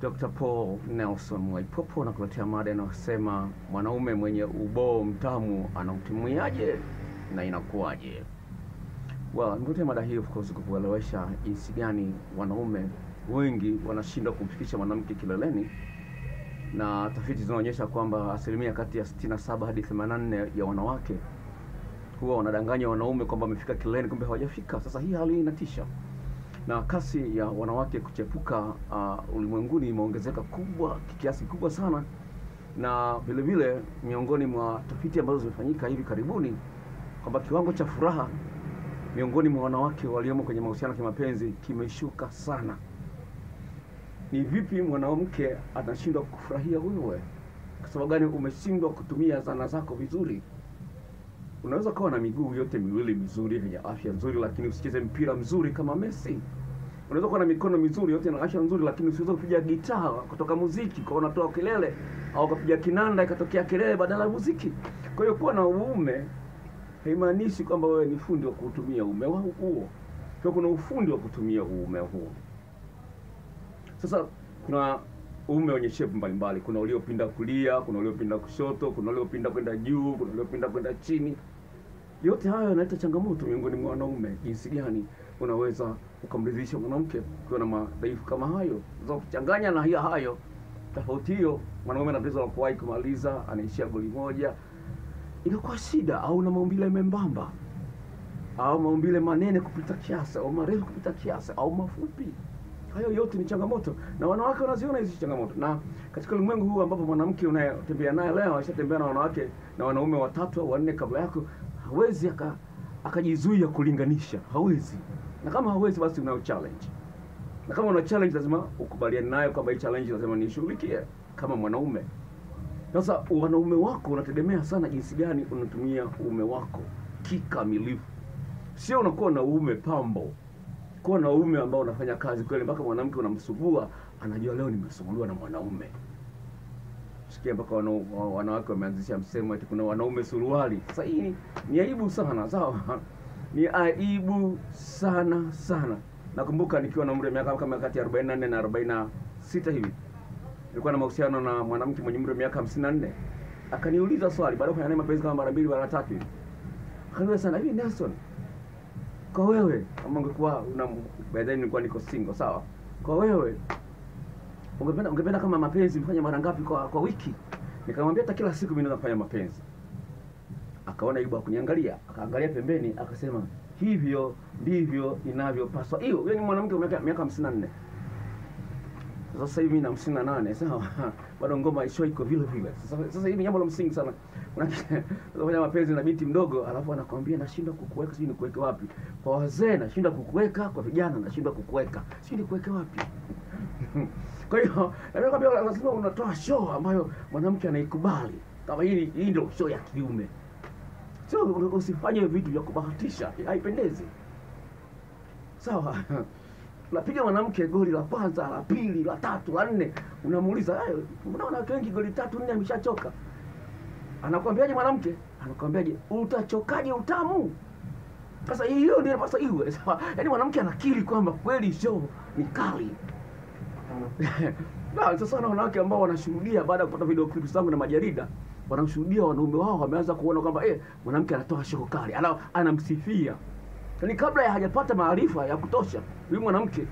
Dr. Paul Nelson Mwaipopo nakuletea mada inayosema mwanaume mwenye uboo mtamu anautumiaje na inakuwaje? Well, nikuletea mada hii of course kukuelewesha jinsi gani wanaume wengi wanashindwa kumfikisha mwanamke kileleni, na tafiti zinaonyesha kwamba asilimia kati ya 67 hadi 84 ya wanawake huwa wanadanganya wanaume kwamba wamefika kileleni, kumbe hawajafika. Sasa hii hali inatisha na kasi ya wanawake kuchepuka uh, ulimwenguni imeongezeka kubwa kiasi kikubwa sana, na vile vile miongoni mwa tafiti ambazo zimefanyika hivi karibuni kwamba kiwango cha furaha miongoni mwa wanawake waliomo kwenye mahusiano ya kimapenzi kimeshuka sana. Ni vipi mwanamke anashindwa kufurahia wewe? Kwa sababu gani umeshindwa kutumia zana zako vizuri? Unaweza kuwa na miguu yote miwili mizuri yenye afya nzuri, lakini usicheze mpira mzuri kama Messi. Unaweza kuwa na mikono mizuri yote na afya nzuri, lakini usiweze kupiga gitaa kutoka muziki kwa unatoa kelele, au kupiga kinanda ikatokea kelele badala ya muziki. Kwa hiyo kuwa na uume haimaanishi kwamba wewe ni fundi wa kutumia uume huo. Kwa kuna ufundi wa kutumia uume huo. Sasa kuna uume wenye shape mbalimbali. Kuna uliopinda kulia, kuna uliopinda kushoto, kuna uliopinda kwenda juu, kuna uliopinda kwenda chini. Yote hayo yanaleta changamoto miongoni mwa wanaume. Jinsi gani unaweza ukamridhisha mwanamke ukiwa na madhaifu kama hayo? Sasa ukichanganya na hiyo hayo, tofauti hiyo, mwanaume ana tatizo la kuwahi kumaliza, anaishia goli moja, inakuwa shida. Au na maumbile membamba, au maumbile manene kupita kiasi, au marefu kupita kiasi, au mafupi hayo yote ni changamoto na wanawake wanaziona hizi changamoto. Na katika ulimwengu huu ambapo mwanamke unayetembea naye leo ashatembea na wanawake na wanaume watatu au wanne kabla yako, hawezi aka akajizuia kulinganisha, hawezi. Na kama hawezi, basi unayo challenge, na kama una challenge, lazima ukubaliane nayo kwamba hii challenge lazima nishughulikie kama mwanaume. Sasa wanaume wako unategemea sana jinsi gani unatumia uume wako kikamilifu, sio unakuwa na uume pambo kuwa na uume ambao unafanya kazi kweli, mpaka mwanamke unamsugua anajua leo nimesuguliwa na mwanaume. Sikia mpaka wanawake wameanzisha msemo eti kuna wanaume suruali. Sasa hii ni aibu sana, sawa? Ni aibu sana sana. Nakumbuka nikiwa na umri wa miaka kama kati ya 44 na 46 hivi, nilikuwa na mahusiano na mwanamke mwenye umri wa miaka 54. Akaniuliza swali baada ya kufanya naye mapenzi kama mara mbili mara tatu hivi, akaniuliza sana, hivi Nelson, kwa wewe kama ungekuwa una by then nilikuwa niko single sawa, kwa wewe ungependa ungependa kama mapenzi mfanye mara ngapi kwa kwa wiki? Nikamwambia hata kila siku mimi naweza kufanya mapenzi. Akaona aibu akuniangalia, akaangalia pembeni, akasema hivyo ndivyo inavyopaswa. Hiyo yeye ni mwanamke wa miaka miaka 54. Sasa hivi na 58 sawa, bado ngoma isho iko vile vile. Sasa sasa hivi jambo la msingi sana unafanya mapenzi na binti mdogo, alafu anakwambia nashindwa kukuweka, sijui nikuweke wapi. Kwa wazee nashindwa kukuweka, kwa vijana nashindwa kukuweka, sijui nikuweke wapi. Kwa hiyo nakwambia lazima unatoa show ambayo mwanamke anaikubali, kama hii hii ndio show ya kiume. Sio usifanye vitu vya kubahatisha, haipendezi. Sawa unapiga mwanamke goli la kwanza, la pili, la tatu, la nne, unamuuliza mbona wanawake wengi goli tatu nne ameshachoka? Anakwambiaje mwanamke? Anakwambiaje utachokaje utamu? Sasa hiyo ndio inapaswa iwe. Yaani mwanamke anakiri kwamba kweli show ni kali. Na sasa na wanawake ambao wanashuhudia baada ya kupata video clip zangu na majarida, wanashuhudia wanaume wao wameanza kuona kwamba eh, mwanamke anatoa show kali, ana anamsifia. Yaani kabla ya hajapata maarifa ya kutosha, huyu mwanamke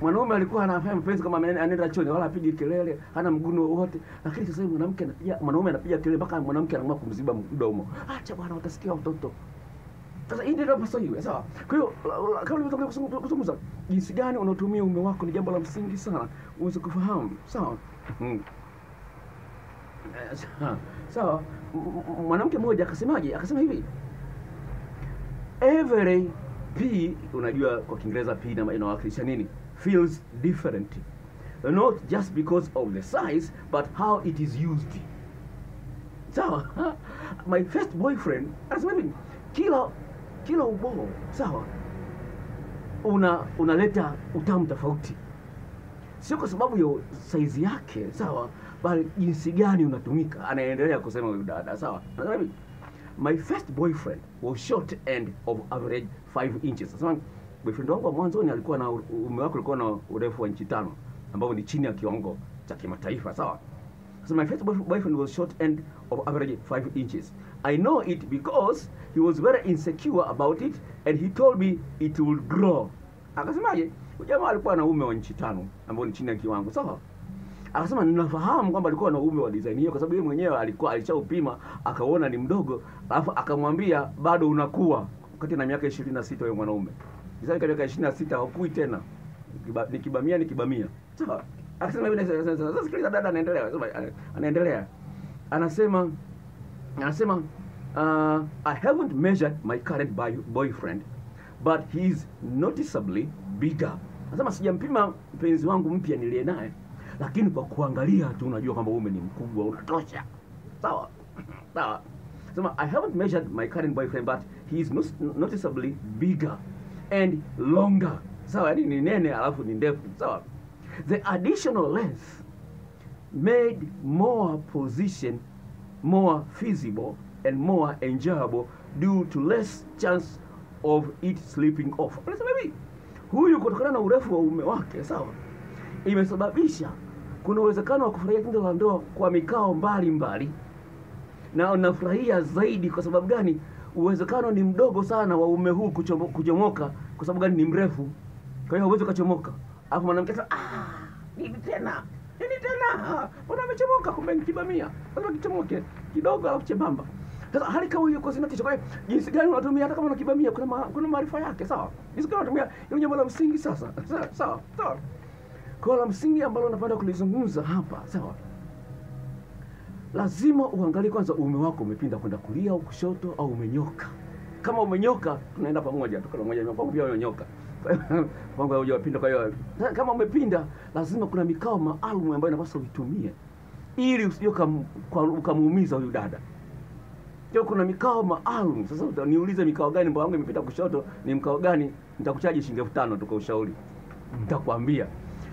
mwanaume alikuwa anafanya mapenzi kama anaenda choni wala apige kelele, hana mguno wowote. Lakini sasa hivi mwanamke anapiga, mwanaume anapiga kelele mpaka mwanamke anaamua kumziba mdomo. Acha bwana, utasikia watoto. Sasa hii ndio pasa hiyo, sawa. Kwa hiyo kama nilivyotangulia kuzungumza, jinsi gani unatumia ume wako ni jambo la msingi sana uweze kufahamu, sawa. Mm. Sawa, mwanamke mmoja akasemaje? Akasema hivi every P, unajua kwa Kiingereza P inawakilisha nini? Feels different, not just because of the size but how it is used. Sawa, my first boyfriend anasema hivi, kila kila uboo sawa, una unaleta utamu tofauti, sio kwa sababu ya saizi yake sawa, bali jinsi gani unatumika. Anaendelea kusema huyu dada sawa, anasema My first boyfriend was short and of average 5 inches. Sasa boyfriend wangu wa mwanzoni alikuwa na ume wake ulikuwa na urefu wa inchi tano. ambao ni chini ya kiwango cha kimataifa sawa so my first boyfriend was short and of average 5 inches i know it because he was very insecure about it and he told me it will grow akasemaje jamaa alikuwa na ume wa inchi tano ambao ni chini ya kiwango sawa akasema ninafahamu kwamba alikuwa na uume wa design hiyo kwa sababu yeye mwenyewe alikuwa alishaupima akaona ni mdogo alafu akamwambia bado unakuwa wakati na miaka 26 wewe mwanaume. Sasa miaka 26 hukui tena. Nikiba- nikibamia nikibamia. Sawa. Akasema hivi sasa- sikiliza dada anaendelea. Anaendelea. Anasema anasema uh, I haven't measured my current boy, boyfriend but he is noticeably bigger. Anasema sijampima mpenzi wangu mpya niliye naye, lakini kwa kuangalia tu unajua kwamba wewe ni mkubwa, unatosha. Sawa sawa. Sema, I haven't measured my current boyfriend but he is noticeably bigger and longer. Sawa, yani ni nene alafu ni ndefu. Sawa. The additional length made more position more feasible and more enjoyable due to less chance of it slipping off. Anasema hivi, huyu kutokana na urefu wa ume wake, sawa, imesababisha kuna uwezekano wa kufurahia tendo la ndoa kwa mikao mbalimbali na unafurahia zaidi. Kwa sababu gani? Uwezekano ni mdogo sana wa ume huu kuchomoka. Kwa sababu gani? Ni mrefu, kwa hiyo huwezi ukachomoka. Alafu mwanamke ah, nini tena nini tena, mbona amechomoka? Kumbe nikibamia lazima kichomoke kidogo alafu chembamba. Sasa hali kama hiyo kwa zinatisha. Kwa hiyo jinsi gani unatumia, hata kama unakibamia kuna ma, kuna maarifa yake, sawa. Jinsi gani unatumia, hilo jambo la msingi sasa, sawa sawa. Kwa la msingi ambalo napenda kulizungumza hapa, sawa lazima uangalie kwanza uume wako umepinda kwenda kulia au kushoto au umenyoka. Kama umenyoka, tunaenda pamoja, pamoja pia umenyoka Mungu hujawapinda. Kwa hiyo kama umepinda, lazima kuna mikao maalum ambayo inapaswa uitumie ili usije ukam- ukamuumiza huyu dada. Ndio kuna mikao maalum. Sasa utaniulize mikao gani, mbao wangu imepita kushoto, ni mkao gani? Nitakuchaji shilingi elfu tano tu kwa ushauri, nitakwambia.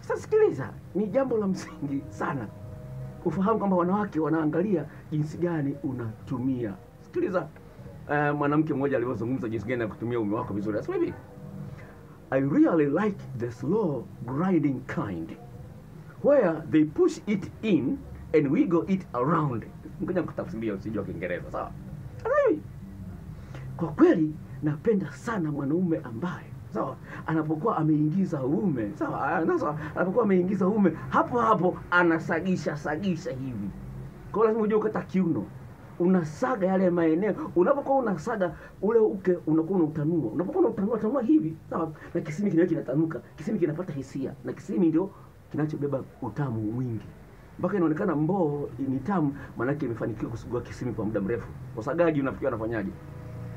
sasa sikiliza, ni jambo la msingi sana ufahamu kwamba wanawake wanaangalia jinsi gani unatumia. Sikiliza uh, mwanamke mmoja alivyozungumza jinsi gani kutumia ume wako vizuri. Anasema hivi, I really like the slow grinding kind where they push it in and we go it around. Ngoja nikutafsiria usijua Kiingereza, sawa? Sasa hivi, kwa kweli napenda sana mwanaume ambaye sawa anapokuwa ameingiza ume sawa ana- sawa, anapokuwa ameingiza ume hapo hapo anasagisha sagisha hivi. Kwa lazima ujue ukata kiuno. Unasaga yale maeneo. Unapokuwa unasaga ule uke unakuwa unautanua. Unapokuwa unautanua tanua hivi sawa na kisimi kinayo kinatanuka. Kisimi kinapata hisia na kisimi ndio kinachobeba utamu mwingi. Mpaka inaonekana mboo ni tamu maanake imefanikiwa kusugua kisimi kwa muda mrefu. Wasagaji unafikiria wanafanyaje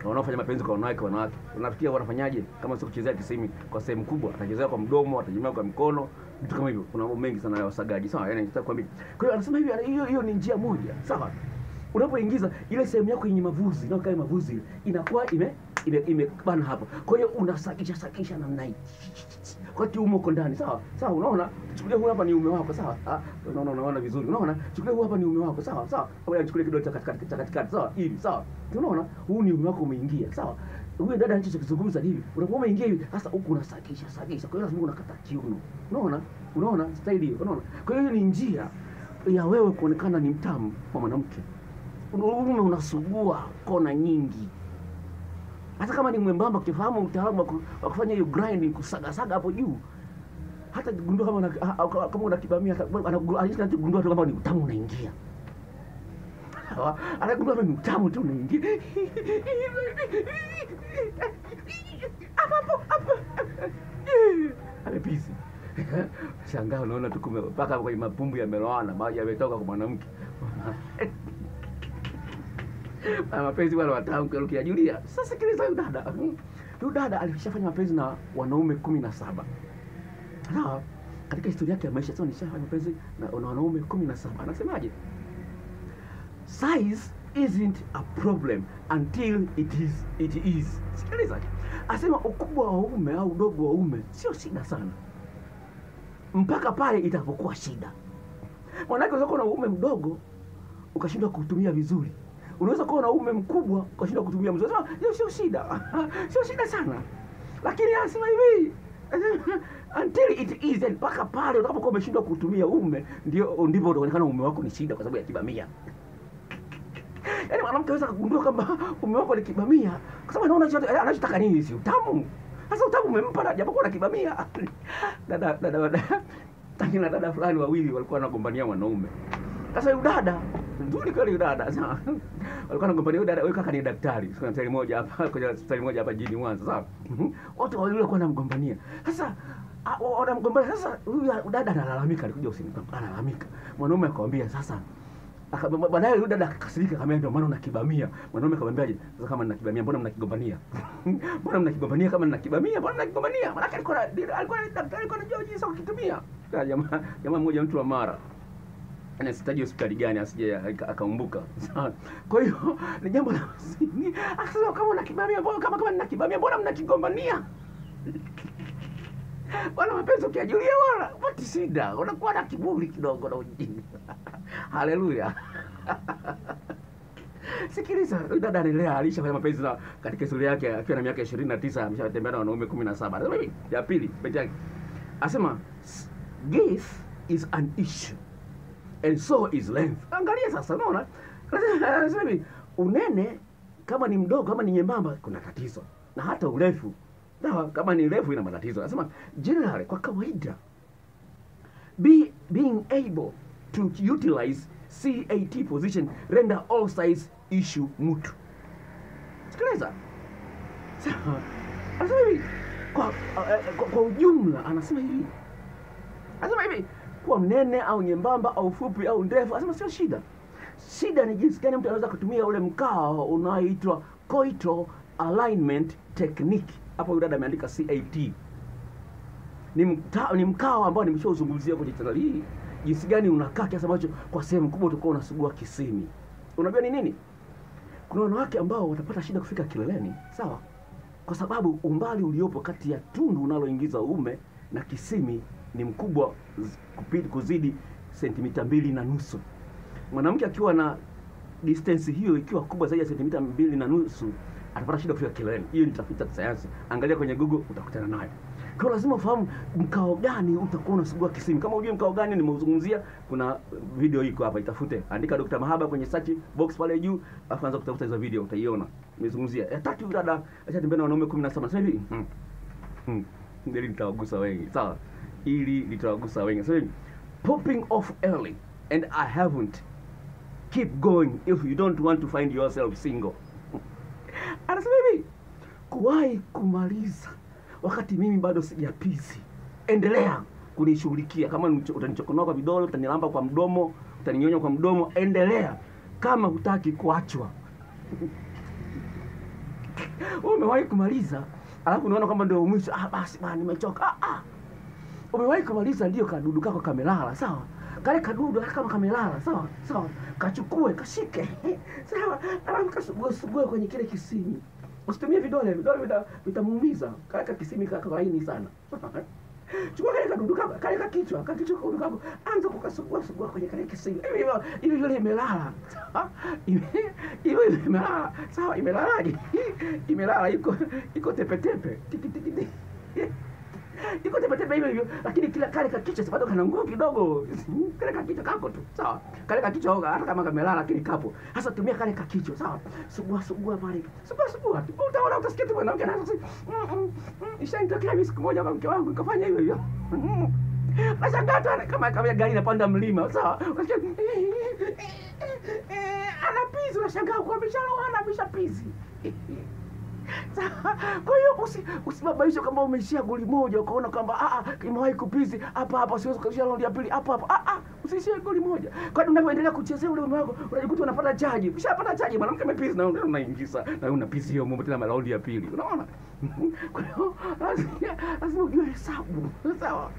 wanaofanya mapenzi kwa wanawake wanawake. Unafikia wanafanyaje? Kama sio kuchezea kisimi kwa sehemu kubwa atachezea kwa mdomo atajemea kwa mkono vitu kama hivyo. Kuna mambo mengi sana ya wasagaji. Sawa yani nataka kuambia. Kwa hiyo anasema hivi hiyo hiyo ni njia moja. Sawa. Unapoingiza ile sehemu yako yenye mavuzi na kama mavuzi inakuwa ime imebana hapo. Kwa hiyo unasakisha sakisha namna hii. Wakati umo uko ndani sawa sawa unaona? Chukulia huu hapa ni ume wako sawa. Ah unaona unaona vizuri unaona? Chukulia huu hapa ni ume wako sawa sawa. Au chukulia kidole cha katikati cha katikati sawa hivi sawa. Unaona? Huu ni ume wako umeingia sawa. Huyu dada anachozungumza hivi. Unapokuwa umeingia hivi sasa huku unasakisha sakisha. Kwa hiyo lazima unakata kiuno. Unaona? Unaona? Staili hiyo unaona? Kwa hiyo ni njia ya wewe kuonekana ni mtamu kwa mwanamke. Unaona, unasugua kona nyingi hata kama ni mwembamba kifahamu utaalamu wa kufanya hiyo grinding kusagasaga hapo juu hata gundua kama una, ha- ha- kama una kibamia anagundua gundua tu kama ni utamu unaingia. Anagundua kama ni utamu tu unaingia. Hapo hapo amepisi shangaa unaona tu mpaka kwenye mapumbu yameloana maji yametoka kwa mwanamke mapenzi wale watamu kwa ukiyajulia. Sasa sikiliza huyu dada. Huyu dada alishafanya mapenzi na wanaume kumi na saba. Katika historia yake ya maisha sasa nishafanya mapenzi na, na wanaume kumi na saba. Anasemaje? Size isn't a problem until it is it is. Sikiliza, asema ukubwa wa ume au udogo wa uume sio shida sana mpaka pale itapokuwa shida. Mwanake unaweza kuwa na ume mdogo ukashindwa kutumia vizuri, unaweza kuwa na ume mkubwa ukashindwa kutumia mzee. Sema hiyo sio shida, sio shida sana, lakini anasema hivi until it is, and mpaka pale utakapokuwa umeshindwa kutumia ume ndio ndipo utaonekana ume wako ni shida, kwa sababu ya kibamia. Yaani mwanamke anaweza kugundua kwamba ume wako ni kibamia, kwa sababu anaona chochote anachotaka nini, si utamu. Sasa utamu umempa na japokuwa na kibamia. Dada dada dada akina dada fulani wawili walikuwa wanagombania wanaume. Sasa yule dada nzuri kweli, yule dada walikuwa wanagombania dada, huyu kaka ni daktari, kuna hospitali moja hapa, kwenye hospitali moja hapa jijini Mwanza, sawa. Wote wawili walikuwa wanamgombania. Sasa wanamgombania. Sasa huyu dada analalamika, alikuja usini, analalamika. Mwanaume akamwambia sasa baadaye yule dada akakasirika, akamwambia ndio maana unakibamia. Mwanaume akamwambiaje? Sasa kama ninakibamia, mbona mnakigombania? mbona mnakigombania kama ninakibamia? Mbona mnakigombania? Maana alikuwa alikuwa daktari, alikuwa anajua jinsi ya kukitumia. Jamaa jamaa mmoja mtu wa Mara na sitaji hospitali gani asije akaumbuka. Kwa hiyo ni jambo la msingi. Akasema kama una kibamia mbona kama kama nina kibamia mbona mnakigombania? Wala mapenzi ukiajulia wala pati shida, unakuwa na kiburi kidogo na ujinga. Haleluya. Sikiliza, dada anaendelea alishafanya mapenzi na katika historia yake akiwa na miaka 29 ameshatembea na wanaume 17. Anasema ya pili, beti yake. Anasema this is an issue and so is length. Angalia sasa, unaona? Anasema hivi, unene kama ni mdogo kama ni nyembamba kuna tatizo. Na hata urefu Sawa, kama ni refu ina matatizo. Anasema generally, kwa kawaida be, being able to utilize CAT position render all size issue mutu. Sikiliza. Sawa. Anasema hivi kwa, uh, kwa, kwa ujumla anasema hivi. Anasema hivi kuwa mnene au nyembamba au fupi au ndefu, anasema sio shida. Shida ni jinsi gani mtu anaweza kutumia ule mkao unaoitwa coital alignment technique. Hapo yule dada ameandika CAT. Ni, mta, ni mkao ambao nimeshauzungumzia kwenye channel hii, jinsi gani unakaa kiasi ambacho kwa sehemu kubwa utakuwa unasugua kisimi. Unajua ni nini? Kuna wanawake ambao watapata shida kufika kileleni, sawa, kwa sababu umbali uliopo kati ya tundu unaloingiza uume na kisimi ni mkubwa kuzidi sentimita mbili na nusu. Mwanamke akiwa na distance hiyo ikiwa kubwa zaidi ya sentimita mbili na nusu atapata shida kufika kileleni. Hiyo ni tafiti ya sayansi, angalia kwenye Google utakutana nayo. Kwa lazima ufahamu mkao gani utakuwa unasugua kisimi. Kama hujui mkao gani nimeuzungumzia, kuna video iko hapa, itafute, andika Dr. Mahaba kwenye search box pale juu, alafu anza kutafuta hizo video, utaiona. Nimezungumzia ya tatu, dada acha tembea na wanaume 17 sasa hivi hmm. Hmm. Ndio nitawagusa wengi, sawa, ili litawagusa wengi. So, popping off early and I haven't keep going if you don't want to find yourself single. Anasema hivi, kuwahi kumaliza wakati mimi bado sijapizi, endelea kunishughulikia. Kama utanichokonoa kwa vidole, utanilamba kwa mdomo, utaninyonya kwa mdomo, endelea kama hutaki kuachwa. Umewahi kumaliza alafu unaona kwamba ndio mwisho, ah, basi bana, nimechoka. Ah, ah. Umewahi kumaliza, ndio kadudu kako kamelala, sawa kale kadudu kama kamelala, sawa sawa, kachukue kashike, sawa, alafu kasugue sugue kwenye kile kisimi. Usitumie vidole, vidole vita- vitamuumiza. Kale ka kisimi kaka laini sana. Chukua kale kadudu kako, kale ka kichwa, kaka kichwa kadudu kako, anza kukasugua sugua kwenye kale kisimi. Hivi hivi yule imelala. Hiyo imelala. Sawa, imelalaje? Imelala iko iko tepe tepe. Tiki tiki tiki. hivyo hivyo, lakini kila kale kakichwa si bado kana nguvu kidogo. Kale kakichwa kako tu sawa, kale kakichwa hata kama kamelala, lakini kapo. Sasa tumia kale kakichwa sawa, sugua sugua mali, sugua sugua tu, utaona utasikia tu mwanamke anaanza kusema "Mm, mm, mm." ishanitokea mimi siku moja kwa mke wangu nikafanya hivyo hivyo. Nashangaa tu ana- kama kama gari inapanda mlima sawa, unasikia anapizi, unashangaa kwa mishalo ameshapizi Sawa. Kwa hiyo usi usibabaishe kama umeishia goli moja ukaona kwamba ah ah imewahi kupizi hapa hapa siwezi kuishia raundi ya pili hapa hapa ah ah usishie goli moja. Kwa hiyo unavyoendelea kuchezea ule wako unajikuta unapata chaji. Ukishapata chaji mwanamke amepizi na una- unaingiza na una pizi hiyo mambo tena round ya pili. Unaona? Kwa hiyo lazima ujue hesabu. Sawa.